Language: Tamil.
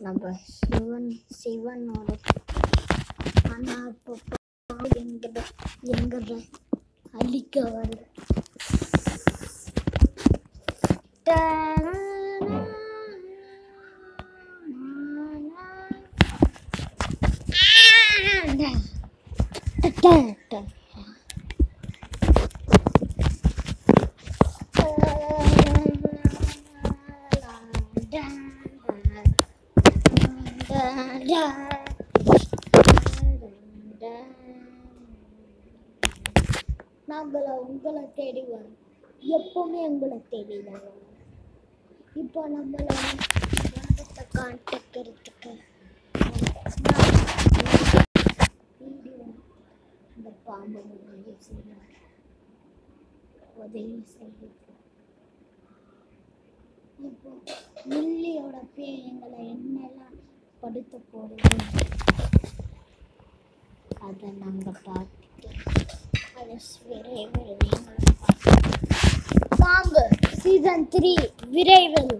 number seven seven ulit mana papa yang gede? Yang gede. Halika wala Da da da. நாங்கள உங்களை தேடி வரோம். எப்பவுமே உங்களை தேடி தான் வரோம். இப்போ நம்மளை உலகத்தை காண்பிக்கிறதுக்கு வீடியோ இந்த பாம்பு உதவி உதவி செய்யுது முள்ளியோட மில்லியோட பேர் எங்களை என்னெல்லாம் படுத்த போடுது அதை நாங்கள் பார்த்துட்டு அதை விரைவில் நீங்களும் சீசன் த்ரீ விரைவில்.